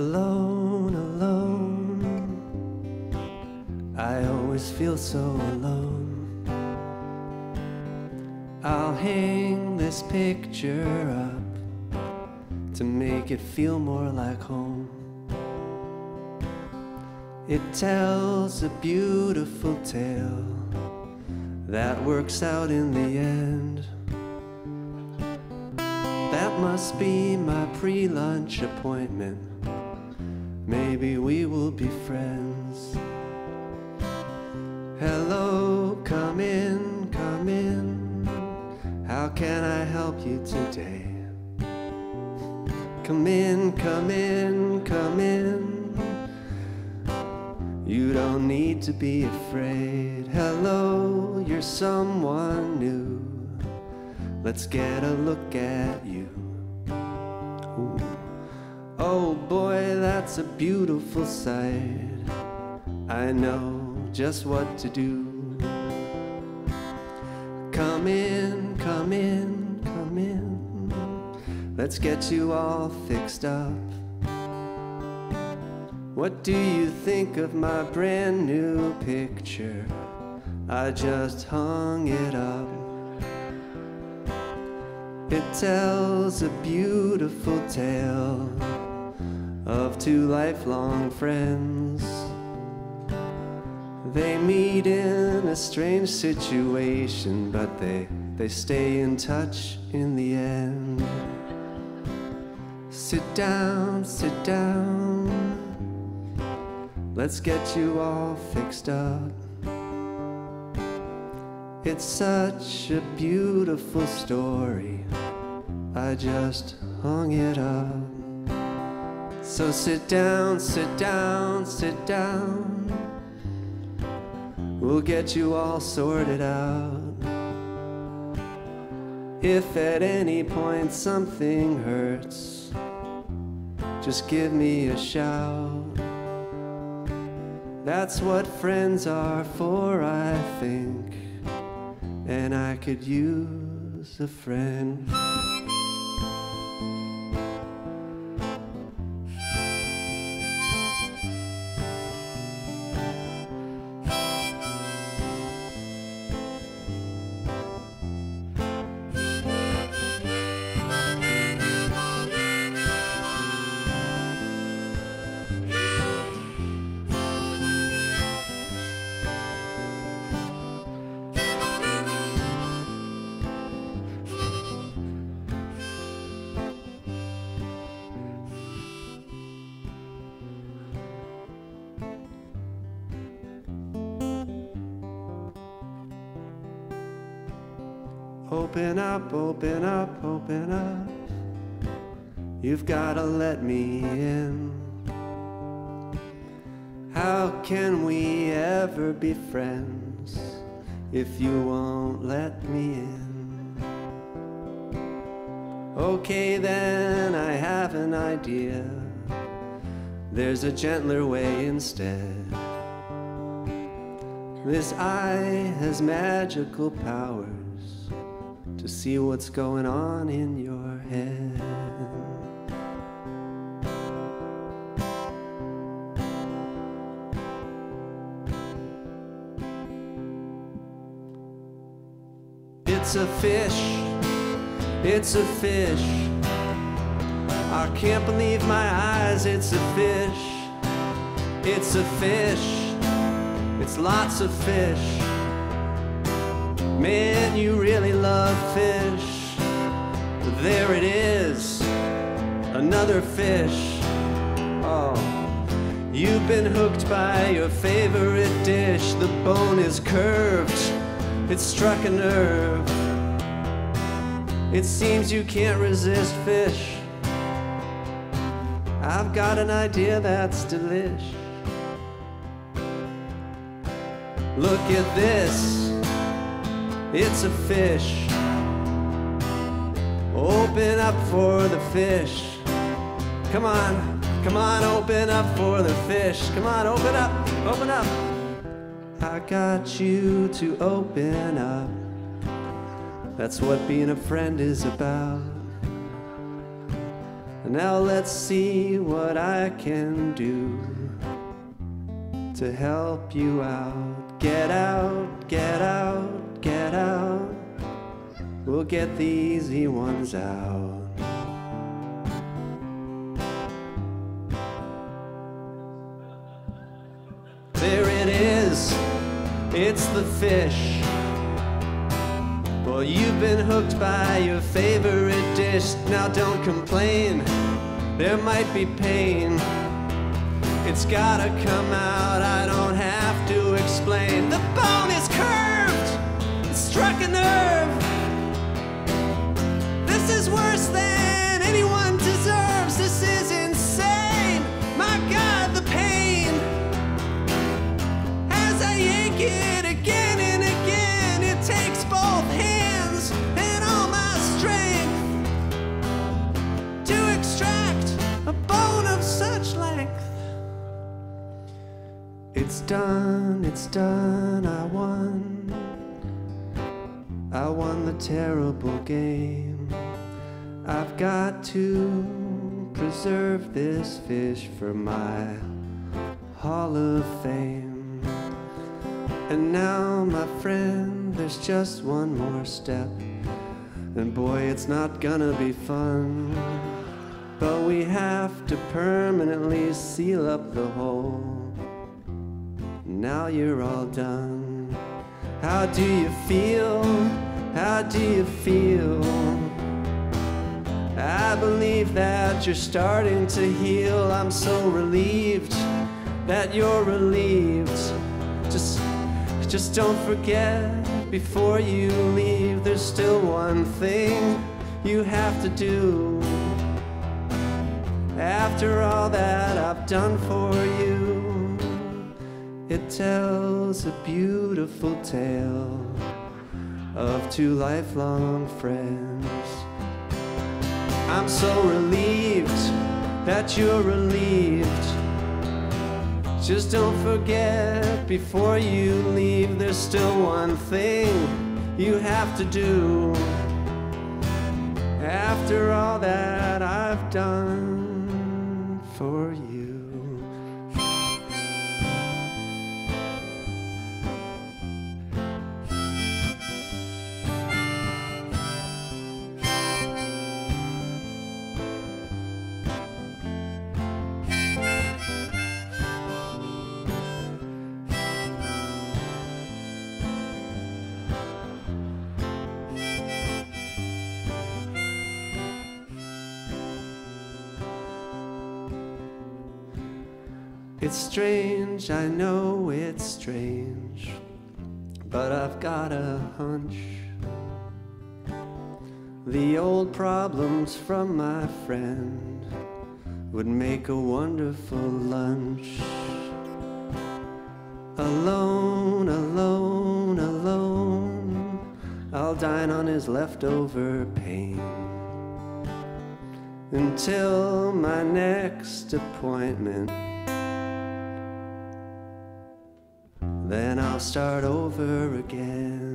Alone, alone. I always feel so alone. I'll hang this picture up to make it feel more like home. It tells a beautiful tale that works out in the end. That must be my pre lunch appointment. Maybe we will be friends. Hello, come in, come in. How can I help you today? Come in, come in, come in. You don't need to be afraid. Hello, you're someone new. Let's get a look at you. That's a beautiful sight. I know just what to do. Come in, come in, come in. Let's get you all fixed up. What do you think of my brand new picture? I just hung it up. It tells a beautiful tale of two lifelong friends. They meet in a strange situation, but they, they stay in touch in the end. Sit down, sit down. Let's get you all fixed up. It's such a beautiful story. I just hung it up. So sit down, sit down, sit down. We'll get you all sorted out. If at any point something hurts, just give me a shout. That's what friends are for, I think. And I could use a friend. Open up, open up, open up. You've gotta let me in. How can we ever be friends if you won't let me in? Okay, then I have an idea. There's a gentler way instead. This eye has magical powers to see what's going on in your head. It's a fish, it's a fish. I can't believe my eyes, it's a fish, it's a fish, it's lots of fish. Man, you really love fish. There it is, another fish. Oh, you've been hooked by your favorite dish. The bone is curved, it struck a nerve. It seems you can't resist fish. I've got an idea that's delish. Look at this. It's a fish. Open up for the fish. Come on, come on, open up for the fish. Come on, open up, open up. I got you to open up. That's what being a friend is about. Now let's see what I can do to help you out. Get out, get out, get out. We'll get the easy ones out. There it is, it's the fish. Well, you've been hooked by your favorite dish. Now don't complain, there might be pain. It's gotta come out, done, it's done, I won. I won the terrible game. I've got to preserve this fish for my Hall of Fame. And now, my friend, there's just one more step. And boy, it's not gonna be fun. But we have to permanently seal up the hole. Now you're all done. How do you feel? How do you feel? I believe that you're starting to heal. I'm so relieved that you're relieved. Just, just don't forget before you leave. There's still one thing you have to do. After all that I've done for you, it tells a beautiful tale of two lifelong friends. I'm so relieved that you're relieved. Just don't forget before you leave, there's still one thing you have to do. After all that I've done for you. It's strange, I know it's strange, but I've got a hunch. The old problems from my friend would make a wonderful lunch. Alone, alone, alone, I'll dine on his leftover pain until my next appointment. Start over again.